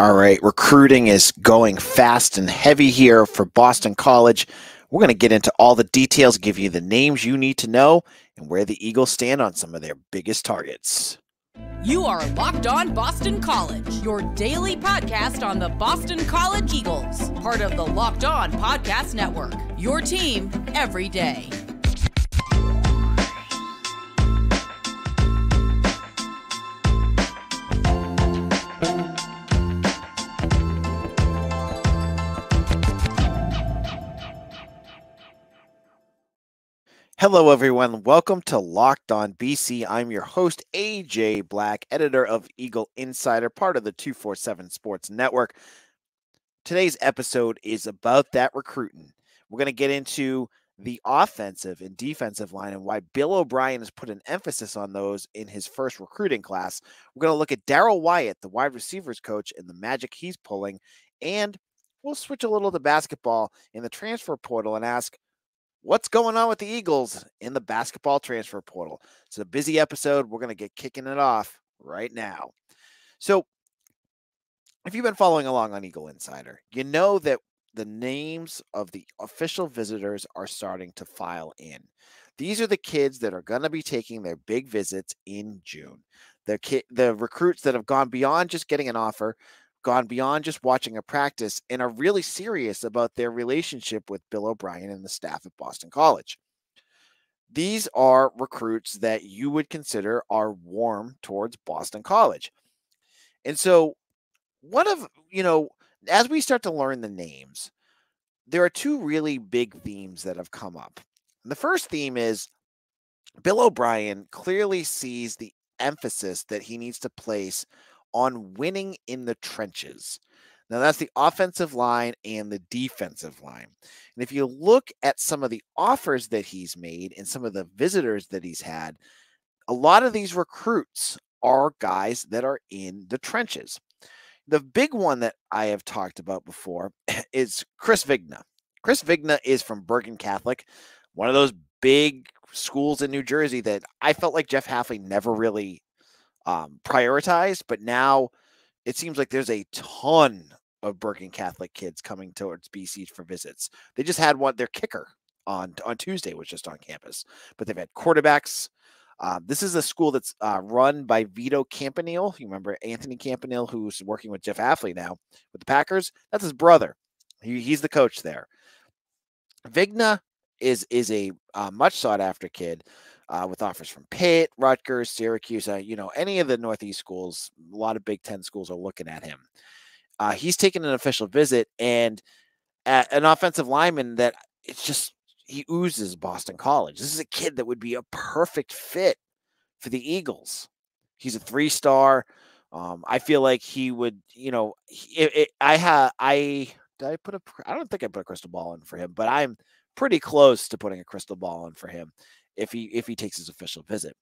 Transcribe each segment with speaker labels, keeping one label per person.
Speaker 1: All right, recruiting is going fast and heavy here for Boston College. We're going to get into all the details, give you the names you need to know, and where the Eagles stand on some of their biggest targets.
Speaker 2: You are Locked On Boston College, your daily podcast on the Boston College Eagles, part of the Locked On Podcast Network. Your team every day.
Speaker 1: Hello, everyone. Welcome to Locked On BC. I'm your host, AJ Black, editor of Eagle Insider, part of the 247 Sports Network. Today's episode is about that recruiting. We're going to get into the offensive and defensive line and why Bill O'Brien has put an emphasis on those in his first recruiting class. We're going to look at Darrell Wyatt, the wide receivers coach, and the magic he's pulling. And we'll switch a little to basketball in the transfer portal and ask, what's going on with the Eagles in the basketball transfer portal. It's a busy episode. We're going to get kicking it off right now. So, if you've been following along on Eagle Insider, you know that the names of the official visitors are starting to file in. These are the kids that are going to be taking their big visits in June. The ki- the recruits that have gone beyond just getting an offer gone beyond just watching a practice and are really serious about their relationship with Bill O'Brien and the staff at Boston College. These are recruits that you would consider are warm towards Boston College. And so, one of, you know, as we start to learn the names, there are two really big themes that have come up. And the first theme is Bill O'Brien clearly sees the emphasis that he needs to place on winning in the trenches. Now, that's the offensive line and the defensive line. And if you look at some of the offers that he's made and some of the visitors that he's had, a lot of these recruits are guys that are in the trenches. The big one that I have talked about before is Chris Vigna. Chris Vigna is from Bergen Catholic, one of those big schools in New Jersey that I felt like Jeff Hafley never really um, prioritized, but now it seems like there's a ton of Bergen Catholic kids coming towards BC for visits. They just had one, their kicker on on Tuesday was just on campus, but they've had quarterbacks. Uh, this is a school that's uh, run by Vito Campanile. You remember Anthony Campanile, who's working with Jeff Hafley now with the Packers. That's his brother. He, he's the coach there. Vigna is is a uh, much sought after kid uh, with offers from Pitt, Rutgers, Syracuse, uh, you know, any of the Northeast schools. A lot of Big Ten schools are looking at him. Uh, he's taken an official visit and an offensive lineman that it's just he oozes Boston College. This is a kid that would be a perfect fit for the Eagles. He's a three star. Um, I feel like he would, you know, it, it, I have, I, did I put a, I don't think I put a crystal ball in for him, but I'm pretty close to putting a crystal ball in for him if he if he takes his official visit.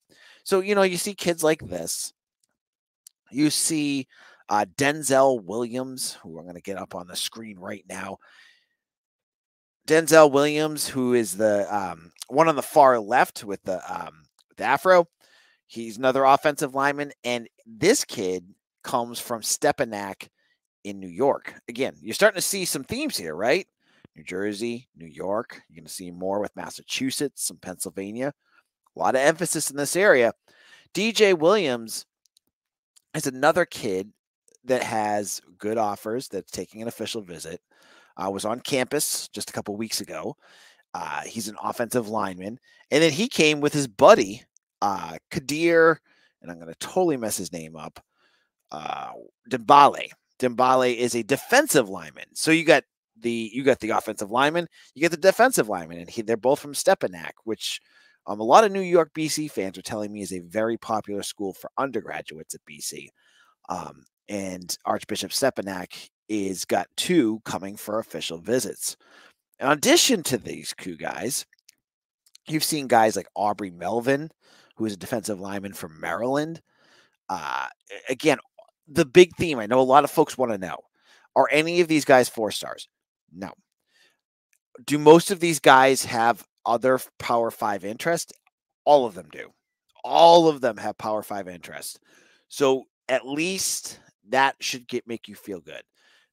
Speaker 1: So you know you see kids like this. You see uh, Denzel Williams, who I'm going to get up on the screen right now. Denzel Williams, who is the um, one on the far left with the um, the afro. He's another offensive lineman, and this kid comes from Stepinac in New York. Again, you're starting to see some themes here, right? New Jersey, New York. You're going to see more with Massachusetts, some Pennsylvania. A lot of emphasis in this area. DJ Williams is another kid that has good offers that's taking an official visit. I uh, was on campus just a couple weeks ago. Uh, he's an offensive lineman. And then he came with his buddy, uh, Kadir, and I'm going to totally mess his name up. Uh, Dembale. Dembale is a defensive lineman. So you got the you got the offensive lineman, you get the defensive lineman, and he, they're both from Stepinac, which um, a lot of New York BC fans are telling me is a very popular school for undergraduates at BC. Um, and Archbishop Stepinac is got two coming for official visits. In addition to these two guys, you've seen guys like Aubrey Melvin, who is a defensive lineman from Maryland. Uh, again, the big theme I know a lot of folks want to know are any of these guys four stars? No. Do most of these guys have other Power Five interest? All of them do. All of them have Power Five interest. So at least that should get make you feel good.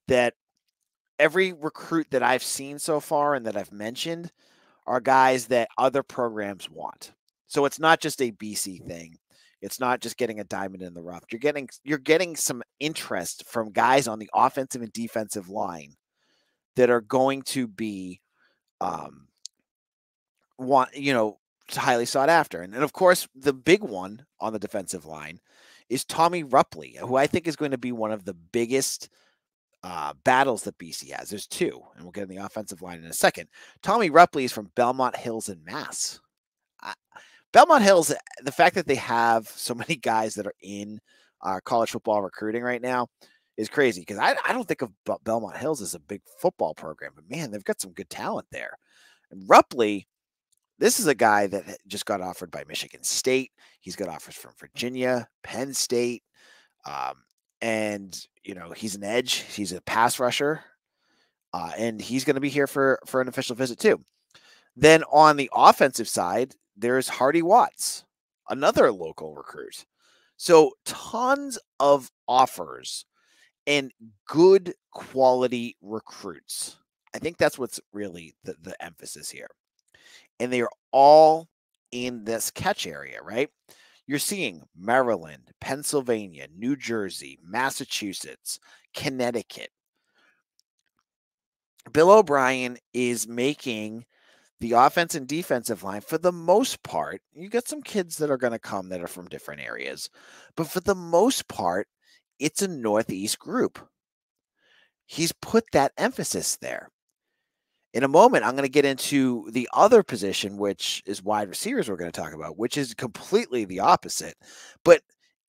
Speaker 1: That every recruit that I've seen so far and that I've mentioned are guys that other programs want. So it's not just a BC thing. It's not just getting a diamond in the rough. You're getting you're getting some interest from guys on the offensive and defensive line that are going to be um want you know highly sought after. And, and of course, the big one on the defensive line is Tommy Rupley, who I think is going to be one of the biggest uh, battles that BC has. There's two, and we'll get in the offensive line in a second. Tommy Rupley is from Belmont Hills in Mass. I, Belmont Hills, the fact that they have so many guys that are in uh, college football recruiting right now is crazy because I, I don't think of Belmont Hills as a big football program, but man, they've got some good talent there. And Rupley, this is a guy that just got offered by Michigan State. He's got offers from Virginia, Penn State, um, and you know he's an edge. He's a pass rusher, uh, and he's going to be here for for an official visit too. Then on the offensive side, there's Hardy Watts, another local recruit. So tons of offers and good quality recruits. I think that's what's really the, the emphasis here and they are all in this catch area, right? You're seeing Maryland, Pennsylvania, New Jersey, Massachusetts, Connecticut. Bill O'Brien is making the offense and defensive line for the most part. You get some kids that are going to come that are from different areas, but for the most part, it's a Northeast group. He's put that emphasis there. In a moment, I'm going to get into the other position, which is wide receivers, we're going to talk about, which is completely the opposite. But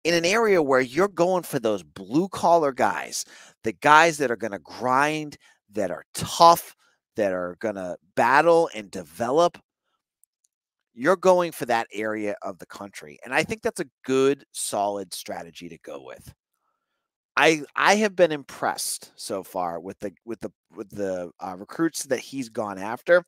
Speaker 1: in an area where you're going for those blue collar guys, the guys that are going to grind, that are tough, that are going to battle and develop, you're going for that area of the country. And I think that's a good, solid strategy to go with. I I have been impressed so far with the with the with the uh, recruits that he's gone after,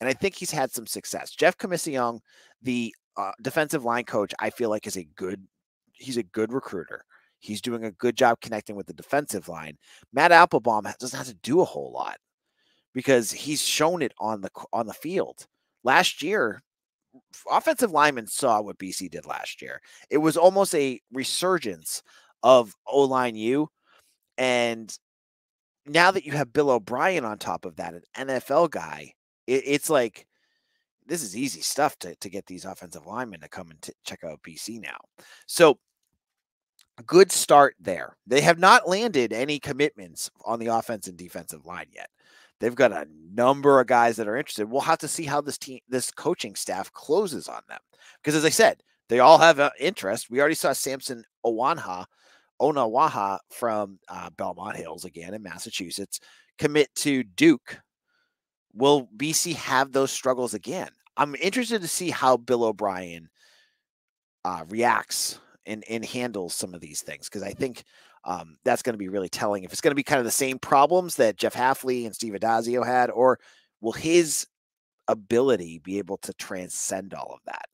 Speaker 1: and I think he's had some success. Jeff Commission, the uh, defensive line coach, I feel like is a good he's a good recruiter. He's doing a good job connecting with the defensive line. Matt Applebaum doesn't have to do a whole lot because he's shown it on the on the field. Last year, offensive linemen saw what BC did last year. It was almost a resurgence of O line U. And now that you have Bill O'Brien on top of that, an NFL guy, it, it's like this is easy stuff to, to get these offensive linemen to come and t- check out BC now. So, good start there. They have not landed any commitments on the offense and defensive line yet. They've got a number of guys that are interested. We'll have to see how this team, this coaching staff closes on them. Because as I said, they all have uh, interest. We already saw Samson Owanha Onawaha from uh, Belmont Hills again in Massachusetts commit to Duke. Will BC have those struggles again? I'm interested to see how Bill O'Brien uh, reacts and, and handles some of these things because I think um, that's going to be really telling. If it's going to be kind of the same problems that Jeff Hafley and Steve Addazio had, or will his ability be able to transcend all of that?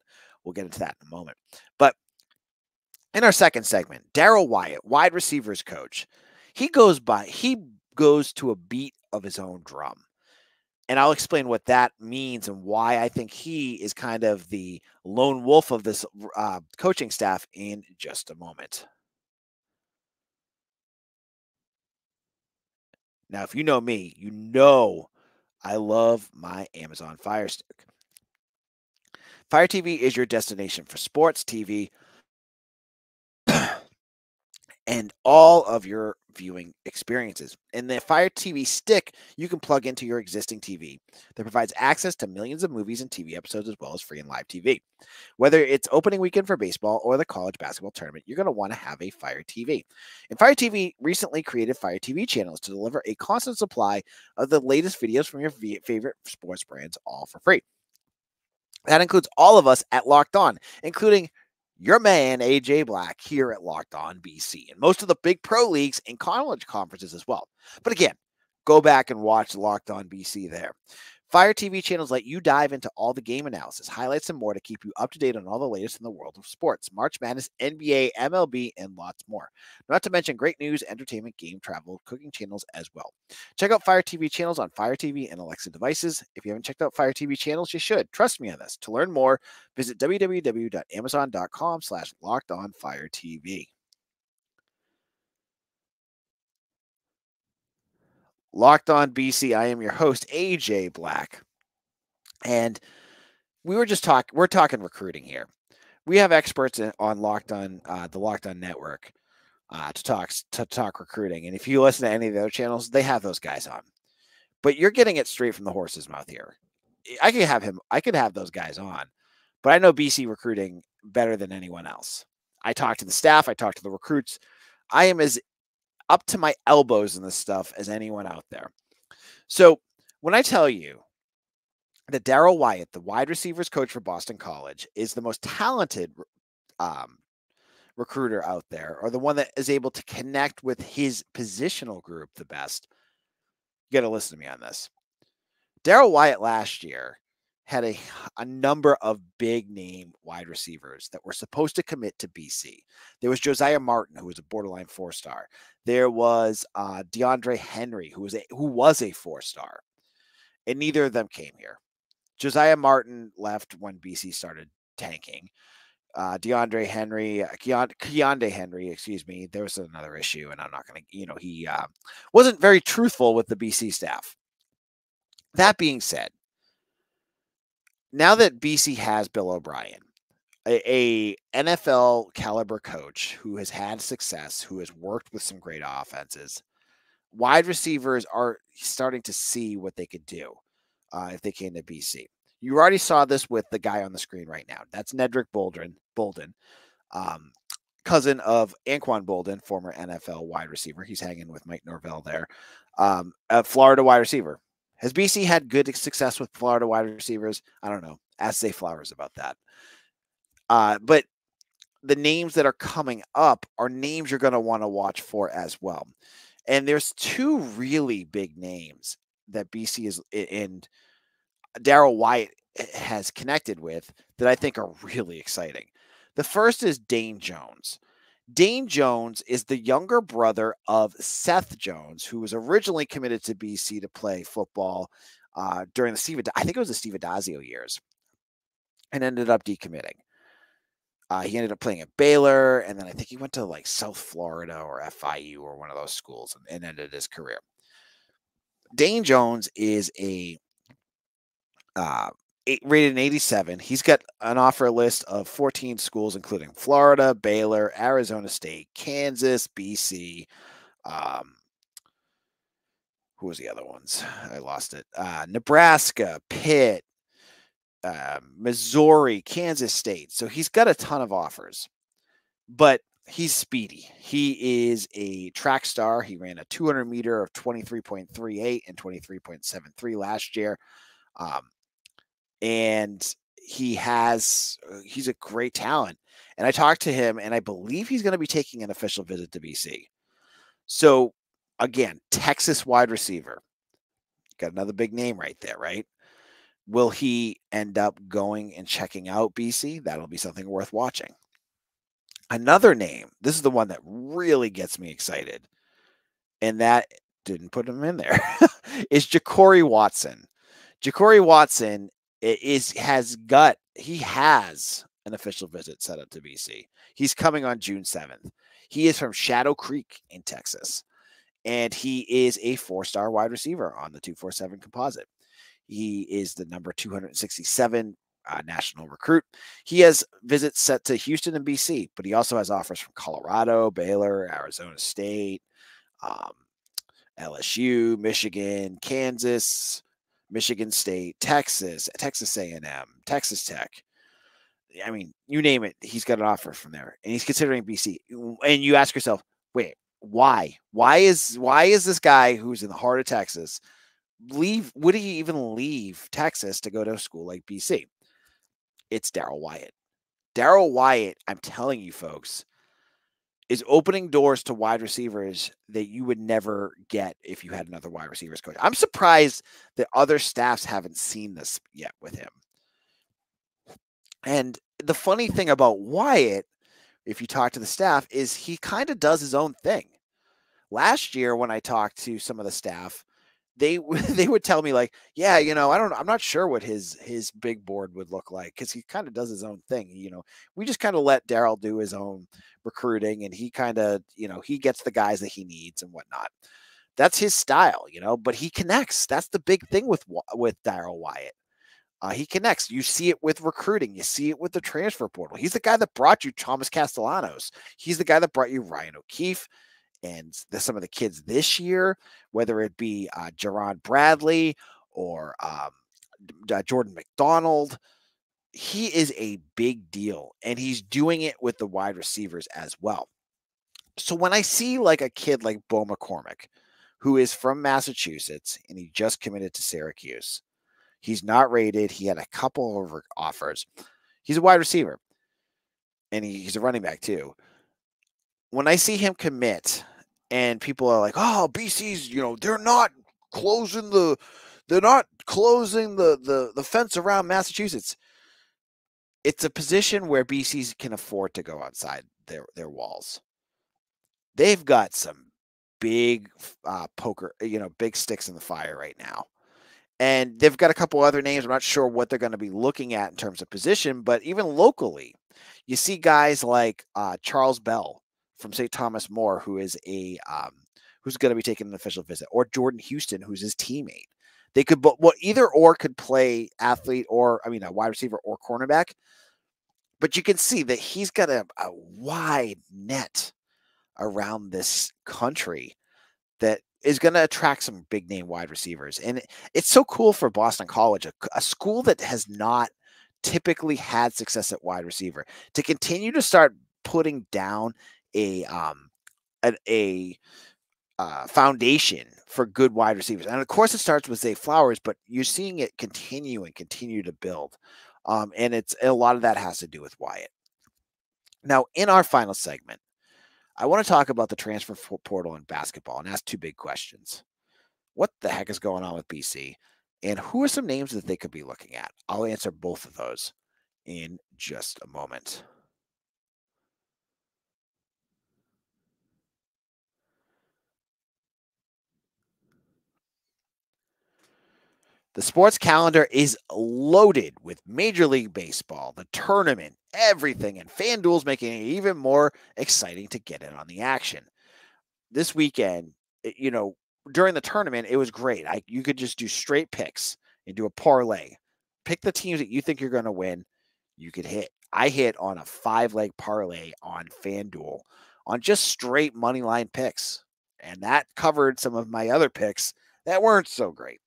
Speaker 1: We'll get into that in a moment. But in our second segment, Darrell Wyatt, wide receivers coach, he goes by, he goes to a beat of his own drum. And I'll explain what that means and why I think he is kind of the lone wolf of this uh, coaching staff in just a moment. Now, if you know me, you know I love my Amazon Fire Stick. Fire TV is your destination for sports, TV, and all of your viewing experiences. In the Fire TV stick, you can plug into your existing TV that provides access to millions of movies and TV episodes as well as free and live TV. Whether it's opening weekend for baseball or the college basketball tournament, you're going to want to have a Fire TV. And Fire TV recently created Fire TV channels to deliver a constant supply of the latest videos from your favorite sports brands all for free. That includes all of us at Locked On, including your man AJ Black here at Locked On BC and most of the big pro leagues and college conferences as well. But again, go back and watch Locked On BC there. Fire TV channels let you dive into all the game analysis, highlights, and more to keep you up to date on all the latest in the world of sports, March Madness, NBA, MLB, and lots more. Not to mention great news, entertainment, game, travel, cooking channels as well. Check out Fire TV channels on Fire TV and Alexa devices. If you haven't checked out Fire TV channels, you should. Trust me on this. To learn more, visit www.amazon.com slash locked on Fire TV. Locked on BC. I am your host, AJ Black. And we were just talking, we're talking recruiting here. We have experts on Locked on uh, the Locked on Network uh, to talk to talk recruiting. And if you listen to any of the other channels, they have those guys on. But you're getting it straight from the horse's mouth here. I could have him, I could have those guys on, but I know BC recruiting better than anyone else. I talk to the staff, I talk to the recruits. I am as up to my elbows in this stuff as anyone out there. So when I tell you that Darrell Wyatt, the wide receivers coach for Boston College, is the most talented um, recruiter out there, or the one that is able to connect with his positional group the best, you got to listen to me on this. Darrell Wyatt last year had a, a number of big name wide receivers that were supposed to commit to BC. There was Josiah Martin, who was a borderline four star. There was uh, DeAndre Henry, who was a who was a four star, and neither of them came here. Josiah Martin left when BC started tanking. Uh, DeAndre Henry, uh, Keonde Henry, excuse me. There was another issue, and I'm not going to, you know, he uh, wasn't very truthful with the BC staff. That being said, now that BC has Bill O'Brien, a, a, NFL caliber coach who has had success, who has worked with some great offenses, wide receivers are starting to see what they could do uh, if they came to BC. You already saw this with the guy on the screen right now. That's Nedrick Boldin, Boldin, um, cousin of Anquan Boldin, former NFL wide receiver. He's hanging with Mike Norvell there. Um, a Florida wide receiver. Has BC had good success with Florida wide receivers? I don't know. Ask Zay Flowers about that. Uh, but the names that are coming up are names you're going to want to watch for as well. And there's two really big names that BC is and Darrell Wyatt has connected with that I think are really exciting. The first is Dane Jones. Dane Jones is the younger brother of Seth Jones, who was originally committed to BC to play football uh, during the Steve, I think it was the Steve Addazio years, and ended up decommitting. Uh, he ended up playing at Baylor, and then I think he went to like South Florida or FIU or one of those schools and, and ended his career. Dane Jones is a uh, eight, rated an 87. He's got an offer list of 14 schools, including Florida, Baylor, Arizona State, Kansas, BC. Um, who was the other ones? I lost it. Uh, Nebraska, Pitt, uh, Missouri, Kansas State. So he's got a ton of offers, but he's speedy. He is a track star. He ran a 200 meter of 23.38 and 23.73 last year. Um, and he has uh, he's a great talent. And I talked to him, and I believe he's going to be taking an official visit to BC. So again, Texas wide receiver, got another big name right there, right? Will he end up going and checking out BC? That'll be something worth watching. Another name, this is the one that really gets me excited, and that didn't put him in there, is JaCorey Watson. JaCorey Watson is has got he has an official visit set up to BC. He's coming on June 7th. He is from Shadow Creek in Texas, and he is a four-star wide receiver on the 247 composite. He is the number 267 uh, national recruit. He has visits set to Houston and BC, but he also has offers from Colorado, Baylor, Arizona State, um, LSU, Michigan, Kansas, Michigan State, Texas, Texas A&M, Texas Tech. I mean, you name it, he's got an offer from there, and he's considering BC. And you ask yourself, wait, why? Why is why is this guy who's in the heart of Texas leave? Would he even leave Texas to go to a school like BC? It's Darrell Wyatt. Darrell Wyatt, I'm telling you, folks, is opening doors to wide receivers that you would never get if you had another wide receivers coach. I'm surprised that other staffs haven't seen this yet with him. And the funny thing about Wyatt, if you talk to the staff, is he kind of does his own thing. Last year, when I talked to some of the staff, they they would tell me like, yeah, you know, I don't, I'm not sure what his his big board would look like because he kind of does his own thing. You know, we just kind of let Darrell do his own recruiting, and he kind of, you know, he gets the guys that he needs and whatnot. That's his style, you know. But he connects. That's the big thing with with Darrell Wyatt. Uh, he connects. You see it with recruiting. You see it with the transfer portal. He's the guy that brought you Thomas Castellanos. He's the guy that brought you Ryan O'Keefe and the, some of the kids this year, whether it be uh, Jerand Bradley or um, uh, Jordan McDonald, he is a big deal, and he's doing it with the wide receivers as well. So when I see like a kid like Bo McCormick, who is from Massachusetts and he just committed to Syracuse, he's not rated. He had a couple of offers. He's a wide receiver, and he, he's a running back too. When I see him commit and people are like, "Oh, BC's, you know, they're not closing the they're not closing the the the fence around Massachusetts." It's a position where BC's can afford to go outside their their walls. They've got some big uh, poker, you know, big sticks in the fire right now. And they've got a couple other names. I'm not sure what they're going to be looking at in terms of position, but even locally, you see guys like uh, Charles Bell, from St. Thomas More, who is a um, who's going to be taking an official visit, or Jordan Houston, who's his teammate. They could, but well, either or could play athlete or I mean a wide receiver or cornerback. But you can see that he's got a, a wide net around this country that is going to attract some big name wide receivers. And it's so cool for Boston College, a, a, school that has not typically had success at wide receiver, to continue to start putting down a um a, a uh, foundation for good wide receivers. And of course, it starts with Zay Flowers, but you're seeing it continue and continue to build. Um, and it's a lot of that has to do with Wyatt. Now, in our final segment, I want to talk about the transfer portal in basketball and ask two big questions. What the heck is going on with BC? And who are some names that they could be looking at? I'll answer both of those in just a moment. The sports calendar is loaded with Major League Baseball, the tournament, everything, and FanDuel's making it even more exciting to get in on the action. This weekend, eh, you know, during the tournament, it was great. I, you could just do straight picks and do a parlay. Pick the teams that you think you're going to win. You could hit. I hit on a five leg parlay on FanDuel on just straight money line picks. And that covered some of my other picks that weren't so great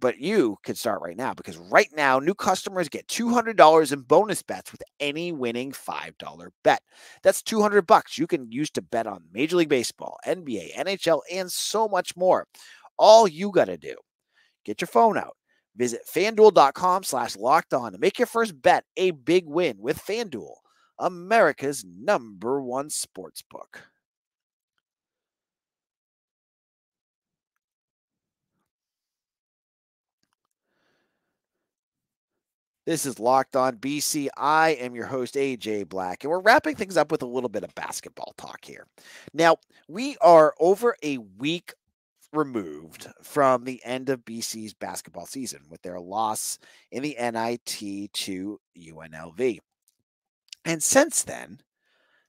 Speaker 1: but you can start right now because right now new customers get $200 in bonus bets with any winning $5 bet. That's 200 bucks you can use to bet on Major League Baseball, NBA, NHL and so much more. All you got to do, get your phone out. Visit fanduel.com slash locked on and make your first bet a big win with FanDuel, America's number one sports book. This is Locked On BC. I am your host, AJ Black, and we're wrapping things up with a little bit of basketball talk here. Now, we are over a week removed from the end of BC's basketball season with their loss in the NIT to UNLV. And since then,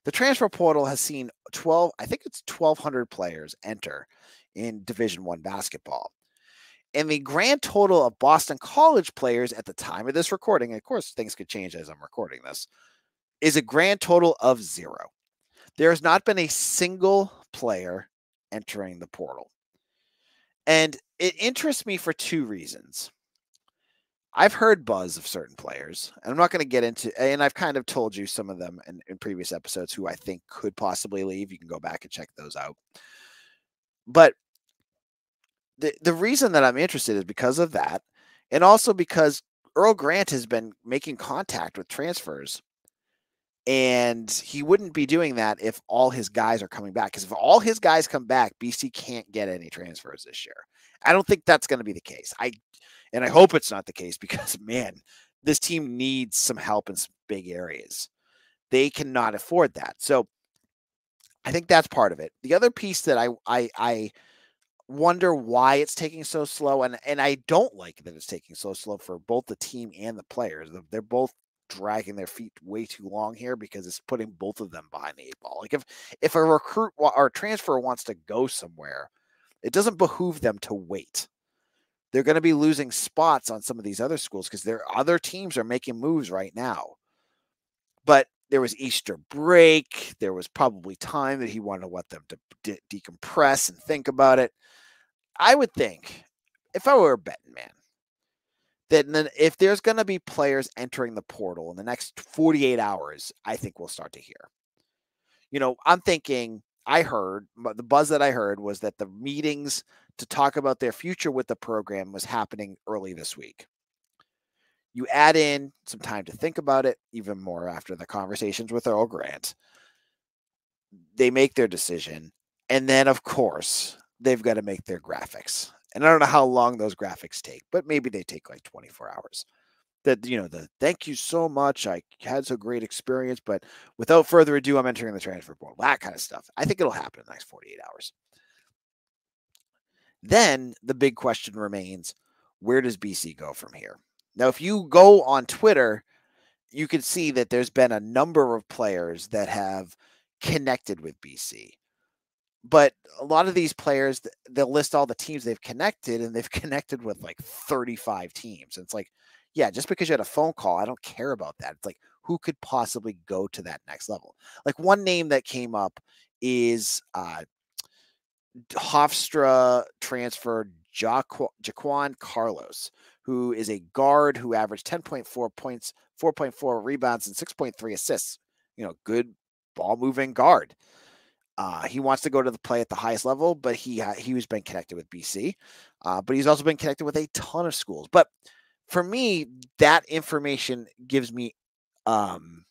Speaker 1: the transfer portal has seen 12, I think it's 1,200 players enter in Division One basketball. And the grand total of Boston College players at the time of this recording, of course, things could change as I'm recording this, is a grand total of zero. There has not been a single player entering the portal. And it interests me for two reasons. I've heard buzz of certain players, and I'm not going to get into, and I've kind of told you some of them in, in previous episodes who I think could possibly leave. You can go back and check those out. But the the reason that I'm interested is because of that, and also because Earl Grant has been making contact with transfers And he wouldn't be doing that if all his guys are coming back. Because if all his guys come back, BC can't get any transfers this year. I don't think that's going to be the case. I and I hope it's not the case because man, this team needs some help in some big areas. They cannot afford that. So I think that's part of it. The other piece that I I I wonder why it's taking so slow and and I don't like that it's taking so slow for both the team and the players. They're both dragging their feet way too long here because it's putting both of them behind the eight ball. Like if if a recruit or transfer wants to go somewhere, it doesn't behoove them to wait. They're going to be losing spots on some of these other schools because their other teams are making moves right now. But there was Easter break. There was probably time that he wanted to let them to de- decompress and think about it. I would think if I were a betting man, that then if there's going to be players entering the portal in the next 48 hours, I think we'll start to hear. You know, I'm thinking, I heard, the buzz that I heard was that the meetings to talk about their future with the program was happening early this week. You add in some time to think about it, even more after the conversations with Earl Grant. They make their decision. And then, of course, they've got to make their graphics. And I don't know how long those graphics take, but maybe they take like 24 hours. That, you know, the thank you so much. I had so great experience, but without further ado, I'm entering the transfer portal. That kind of stuff. I think it'll happen in the next 48 hours. Then the big question remains where does BC go from here? Now, if you go on Twitter, you can see that there's been a number of players that have connected with BC but a lot of these players they'll list all the teams they've connected and they've connected with like 35 teams. And it's like yeah just because you had a phone call i don't care about that. It's like who could possibly go to that next level? Like one name that came up is uh hofstra transfer Jaquan, Jaquan Carlos, who is a guard who averaged 10.4 points, 4.4 rebounds, and 6.3 assists. You know, good ball moving guard. Uh, he wants to go to the play at the highest level, but he ha- he has been connected with BC, uh, but he's also been connected with a ton of schools. But for me, that information gives me um,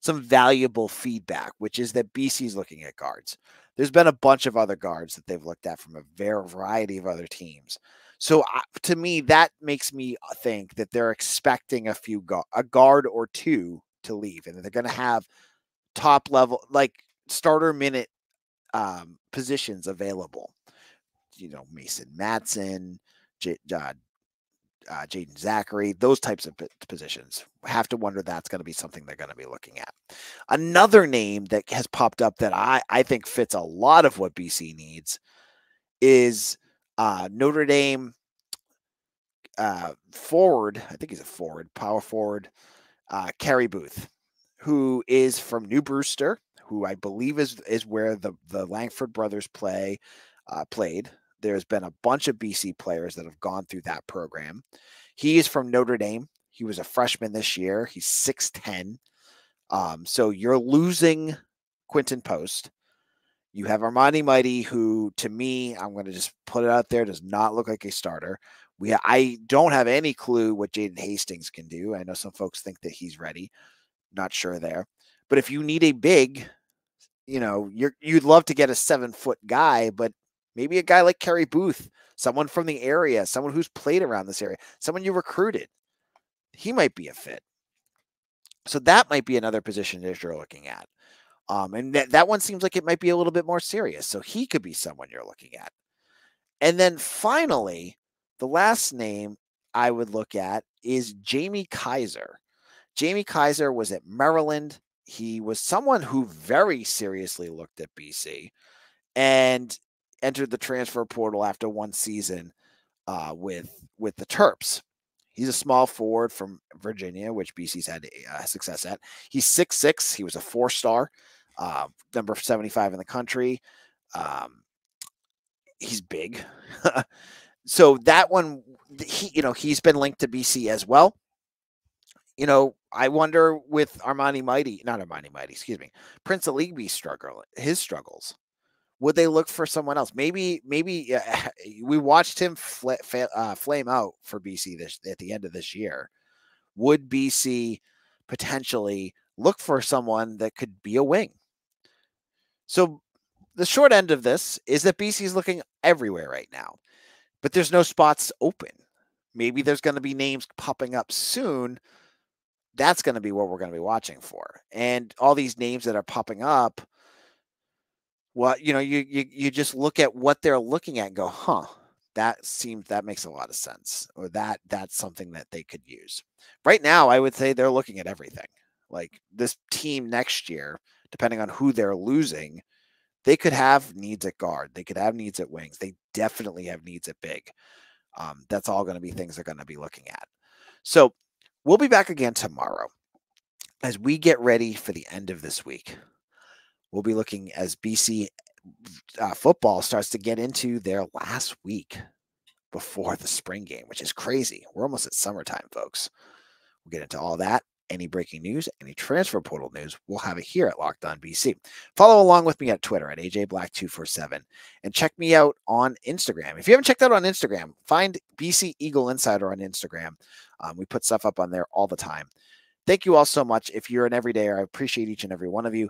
Speaker 1: some valuable feedback, which is that BC is looking at guards. There's been a bunch of other guards that they've looked at from a variety of other teams. So uh, to me, that makes me uh, think that they're expecting a few gu- a guard or two to leave, and they're going to have top level like starter minute um, positions available. You know, Mason Madsen, J- uh, uh, Jaeden Zackery, those types of positions. Have to wonder that's going to be something they're going to be looking at. Another name that has popped up that I, I think fits a lot of what BC needs is uh, Notre Dame uh, forward. I think he's a forward, power forward, uh, Carey Booth, who is from New Brewster who I believe is is where the the Langford brothers play uh, played. There's been a bunch of BC players that have gone through that program. He is from Notre Dame. He was a freshman this year. He's 6'10. Um, so you're losing Quinten Post. You have Armani Mighty, who to me, I'm going to just put it out there, does not look like a starter. We I don't have any clue what Jaden Hastings can do. I know some folks think that he's ready. Not sure there. But if you need a big, you know, you're you'd love to get a seven foot guy, but maybe a guy like Carey Booth, someone from the area, someone who's played around this area, someone you recruited, he might be a fit. So that might be another position that you're looking at. Um, and that, that one seems like it might be a little bit more serious. So he could be someone you're looking at. And then finally, the last name I would look at is Jamie Kaiser. Jamie Kaiser was at Maryland he was someone who very seriously looked at BC and entered the transfer portal after one season uh, with with the Terps. He's a small forward from Virginia, which BC's had uh, success at. He's six six. He was a four star, uh, number seventy five in the country. Um, he's big, so that one, he you know he's been linked to BC as well you know, I wonder with Armani Mighty, not Armani Mighty, excuse me, Prince Aligbe struggle, his struggles. Would they look for someone else? Maybe, maybe uh, we watched him fl- uh, flame out for BC this at the end of this year. Would BC potentially look for someone that could be a wing. So the short end of this is that BC is looking everywhere right now, but there's no spots open. Maybe there's going to be names popping up soon. That's going to be what we're going to be watching for. And all these names that are popping up, what you know, you you you just look at what they're looking at and go, huh, that seems that makes a lot of sense, or that that's something that they could use. Right now, I would say they're looking at everything. Like this team next year, depending on who they're losing, they could have needs at guard. They could have needs at wings. They definitely have needs at big. Um, that's all going to be things they're going to be looking at. So we'll be back again tomorrow as we get ready for the end of this week. We'll be looking as BC uh, football starts to get into their last week before the spring game, which is crazy. We're almost at summertime, folks. We'll get into all that any breaking news, any transfer portal news, we'll have it here at Locked On BC. Follow along with me at Twitter at AJBlack247 and check me out on Instagram. If you haven't checked out on Instagram, find BC Eagle Insider on Instagram. Um, we put stuff up on there all the time. Thank you all so much. If you're an everydayer, I appreciate each and every one of you.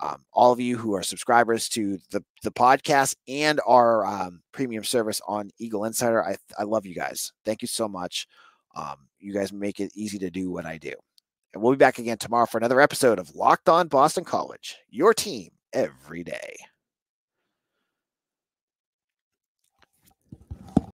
Speaker 1: Um, all of you who are subscribers to the the podcast and our um, premium service on Eagle Insider, I I love you guys. Thank you so much. Um, you guys make it easy to do what I do. And we'll be back again tomorrow for another episode of Locked On Boston College, your team every day.